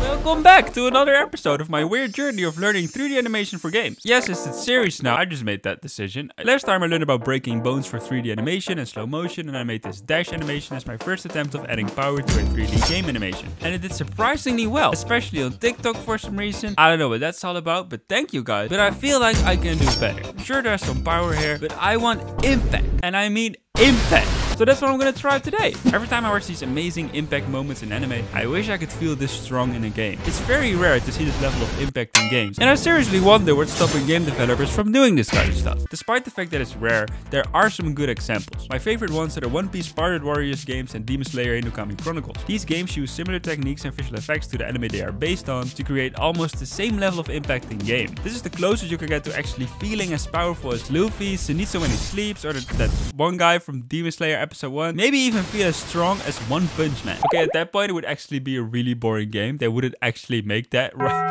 Welcome back to another episode of my weird journey of learning 3D animation for games. Yes, it's a series now, I just made that decision. Last time I learned about breaking bones for 3D animation and slow motion and I made this dash animation as my first attempt of adding power to a 3D game animation. And it did surprisingly well, especially on TikTok for some reason. I don't know what that's all about, but thank you guys. But I feel like I can do better. Sure, there's some power here, but I want impact. And I mean impact. So that's what I'm gonna try today. Every time I watch these amazing impact moments in anime, I wish I could feel this strong in a game. It's very rare to see this level of impact in games. And I seriously wonder what's stopping game developers from doing this kind of stuff. Despite the fact that it's rare, there are some good examples. My favorite ones are the One Piece Pirate Warriors games and Demon Slayer Hinokami Chronicles. These games use similar techniques and visual effects to the anime they are based on to create almost the same level of impact in game. This is the closest you can get to actually feeling as powerful as Luffy, Zenitsu when he sleeps, or that one guy from Demon Slayer episode 1. Maybe even feel as strong as One Punch Man. Okay, at that point it would actually be a really boring game. They wouldn't actually make that right.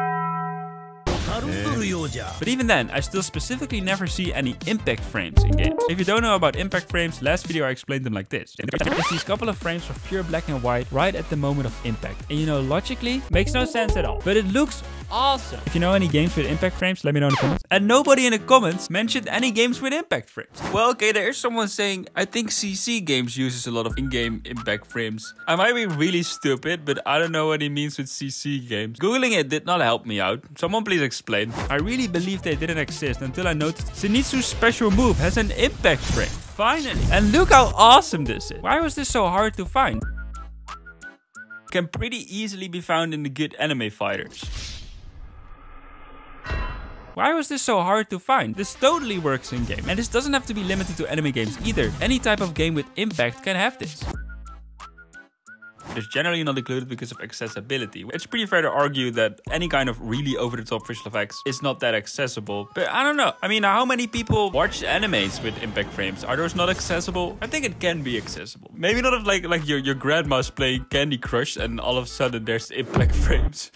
But even then, I still specifically never see any impact frames in games. If you don't know about impact frames, last video I explained them like this. It's these couple of frames of pure black and white right at the moment of impact. And you know, logically, makes no sense at all. But it looks awesome. If you know any games with impact frames, let me know in the comments. And nobody in the comments mentioned any games with impact frames. Well, okay, there's someone saying, I think CC games uses a lot of in-game impact frames. I might be really stupid, but I don't know what he means with CC games. Googling it did not help me out. Someone please explain. I really believed they didn't exist until I noticed Zenitsu's special move has an impact frame. Finally. And look how awesome this is. Why was this so hard to find? Can pretty easily be found in the good anime fighters. Why was this so hard to find? This totally works in game. And this doesn't have to be limited to anime games either. Any type of game with impact can have this. It's generally not included because of accessibility. It's pretty fair to argue that any kind of really over-the-top visual effects is not that accessible. But I don't know. I mean, how many people watch animes with impact frames? Are those not accessible? I think it can be accessible. Maybe not if like like your, your grandma's playing Candy Crush and all of a sudden there's impact frames.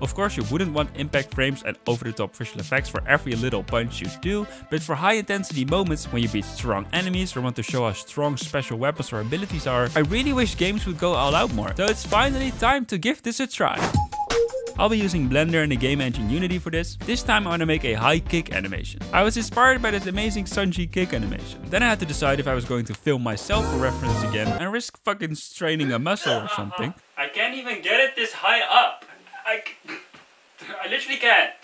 Of course, you wouldn't want impact frames and over-the-top visual effects for every little punch you do, but for high-intensity moments when you beat strong enemies or want to show how strong special weapons or abilities are, I really wish games would go all out more. So it's finally time to give this a try. I'll be using Blender and the game engine Unity for this. This time I want to make a high kick animation. I was inspired by this amazing Sanji kick animation. Then I had to decide if I was going to film myself for reference again and risk fucking straining a muscle or something. I can't even get it this high up. I, I literally can't.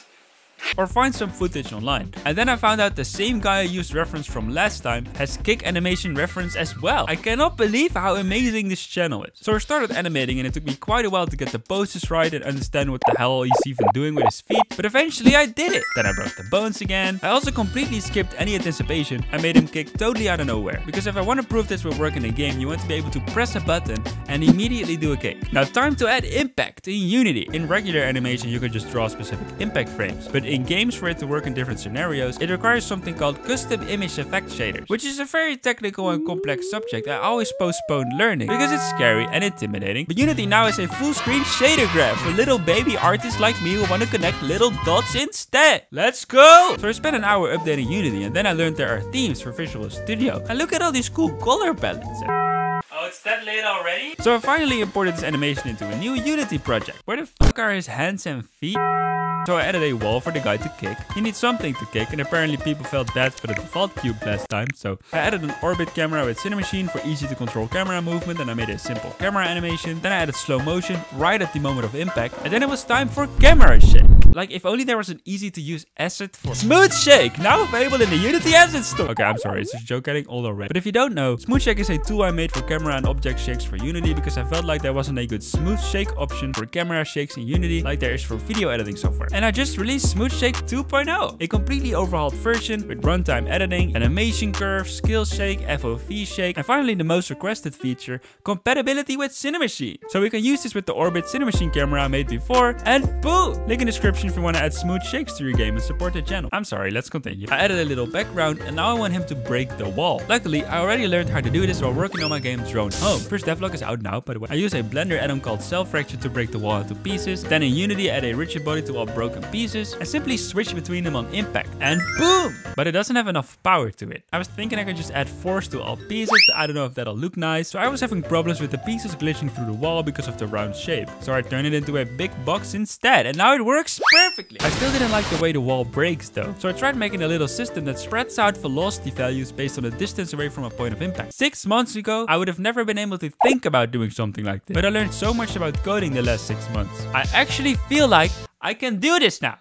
Or find some footage online. And then I found out the same guy I used reference from last time has kick animation reference as well. I cannot believe how amazing this channel is. So I started animating and it took me quite a while to get the poses right and understand what the hell he's even doing with his feet. But eventually I did it. Then I broke the bones again. I also completely skipped any anticipation. I made him kick totally out of nowhere. Because if I want to prove this will work in a game, you want to be able to press a button and immediately do a kick. Now time to add impact in Unity. In regular animation you can just draw specific impact frames. But in games for it to work in different scenarios, it requires something called custom image effect shaders, which is a very technical and complex subject I always postpone learning because it's scary and intimidating. But Unity now has a full screen shader graph for little baby artists like me who want to connect little dots instead. Let's go! So I spent an hour updating Unity and then I learned there are themes for Visual Studio. And look at all these cool color palettes. Oh, it's that late already? So I finally imported this animation into a new Unity project. Where the fuck are his hands and feet? So I added a wall for the guy to kick. He needs something to kick and apparently people felt bad for the default cube last time. So I added an orbit camera with Cinemachine for easy to control camera movement and I made a simple camera animation. Then I added slow motion right at the moment of impact. And then it was time for camera shake. Like if only there was an easy to use asset for Smooth Shake, now available in the Unity Asset Store. Okay, I'm sorry, it's just joke getting old already. But if you don't know, Smooth Shake is a tool I made for camera and object shakes for Unity because I felt like there wasn't a good smooth shake option for camera shakes in Unity like there is for video editing software. And I just released Smooth Shake 2.0, a completely overhauled version with runtime editing, animation curve, skill shake, FOV shake, and finally the most requested feature, compatibility with Cinemachine. So we can use this with the Orbit Cinemachine camera I made before, and boom! Link in the description if you want to add smooth shakes to your game and support the channel. I'm sorry, let's continue. I added a little background and now I want him to break the wall. Luckily, I already learned how to do this while working on my game Drone Home. First devlog is out now, by the way. I use a Blender add-on called Cell Fracture to break the wall into pieces. Then in Unity, add a rigid body to all broken pieces and simply switch between them on impact. and boom! But it doesn't have enough power to it. I was thinking I could just add force to all pieces, but I don't know if that'll look nice. So I was having problems with the pieces glitching through the wall because of the round shape. So I turned it into a big box instead, and now it works perfectly. I still didn't like the way the wall breaks though. So I tried making a little system that spreads out velocity values based on the distance away from a point of impact. Six months ago, I would have never been able to think about doing something like this. But I learned so much about coding the last six months. I actually feel like I can do this now.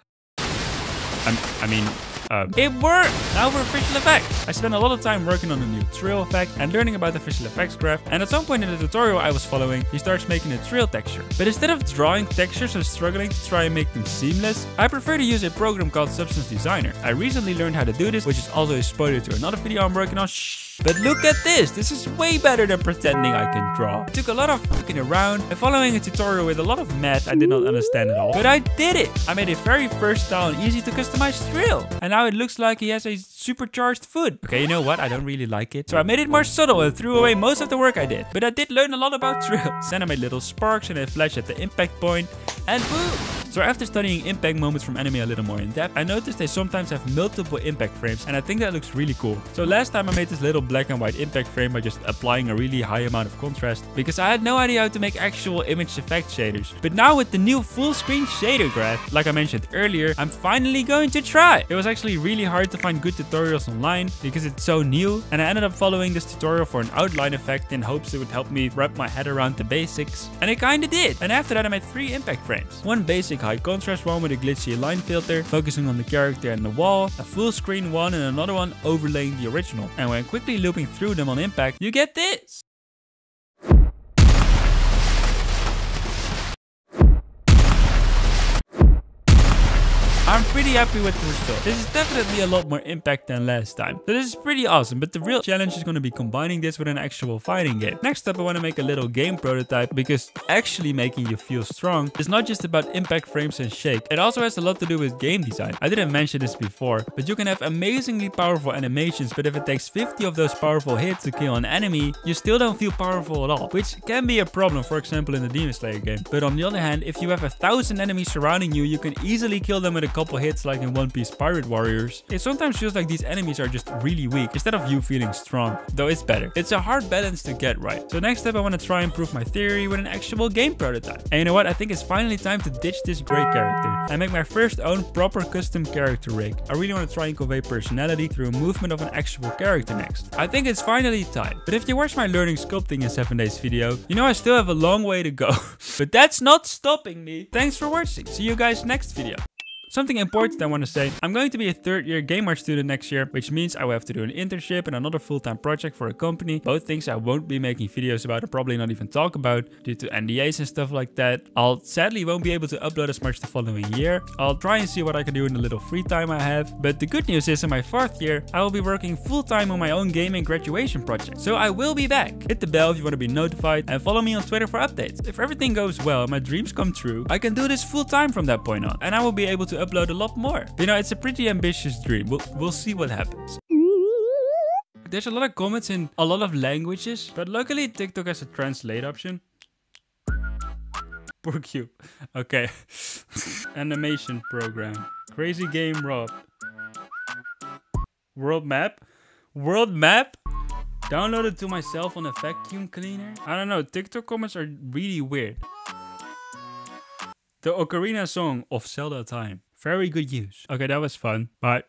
I'm, I mean, um, it worked! Now for visual effects. I spent a lot of time working on the new trail effect and learning about the visual effects graph. And at some point in the tutorial I was following, he starts making a trail texture. But instead of drawing textures and struggling to try and make them seamless, I prefer to use a program called Substance Designer. I recently learned how to do this, which is also a spoiler to another video I'm working on. Shh. But look at this, this is way better than pretending I can draw. It took a lot of looking around and following a tutorial with a lot of math I did not understand at all. But I did it! I made a very versatile and easy to customize trail. And now it looks like he has a supercharged food. Okay, you know what? I don't really like it. So I made it more subtle and threw away most of the work I did. But I did learn a lot about trails. Then I made little sparks and a flash at the impact point and boom! So after studying impact moments from anime a little more in depth, I noticed they sometimes have multiple impact frames and I think that looks really cool. So last time I made this little black and white impact frame by just applying a really high amount of contrast because I had no idea how to make actual image effect shaders. But now with the new full screen shader graph, like I mentioned earlier, I'm finally going to try. It was actually really hard to find good tutorials online because it's so new and I ended up following this tutorial for an outline effect in hopes it would help me wrap my head around the basics. And it kinda did. And after that I made three impact frames. One basic high contrast one with a glitchy line filter, focusing on the character and the wall, a full screen one and another one overlaying the original. And when quickly looping through them on impact, you get this! I'm pretty happy with the result. This is definitely a lot more impact than last time. So this is pretty awesome, but the real challenge is going to be combining this with an actual fighting game. Next up, I want to make a little game prototype because actually making you feel strong is not just about impact frames and shake. It also has a lot to do with game design. I didn't mention this before, but you can have amazingly powerful animations, but if it takes 50 of those powerful hits to kill an enemy, you still don't feel powerful at all, which can be a problem, for example, in the Demon Slayer game. But on the other hand, if you have a thousand enemies surrounding you, you can easily kill them with a couple hits like in One Piece Pirate Warriors, it sometimes feels like these enemies are just really weak instead of you feeling strong, though it's better. It's a hard balance to get right. So next up I want to try and prove my theory with an actual game prototype. And you know what, I think it's finally time to ditch this gray character and make my first own proper custom character rig. I really want to try and convey personality through movement of an actual character next. I think it's finally time. But if you watch my learning sculpting in 7 days video, you know I still have a long way to go. but that's not stopping me. Thanks for watching. See you guys next video. Something important I want to say, I'm going to be a third year game art student next year, which means I will have to do an internship and another full-time project for a company. Both things I won't be making videos about and probably not even talk about due to NDAs and stuff like that. I'll sadly won't be able to upload as much the following year. I'll try and see what I can do in the little free time I have. But the good news is in my fourth year, I will be working full-time on my own gaming graduation project. So I will be back. Hit the bell if you want to be notified and follow me on Twitter for updates. If everything goes well and my dreams come true, I can do this full-time from that point on and I will be able to upload a lot more. You know, it's a pretty ambitious dream. We'll, we'll see what happens. There's a lot of comments in a lot of languages, but luckily TikTok has a translate option. Poor cube. Okay. Animation program. Crazy game Rob. World map? World map? Downloaded to myself on a vacuum cleaner? I don't know. TikTok comments are really weird. The Ocarina song of Zelda Time. Very good use. Okay, that was fun. Bye.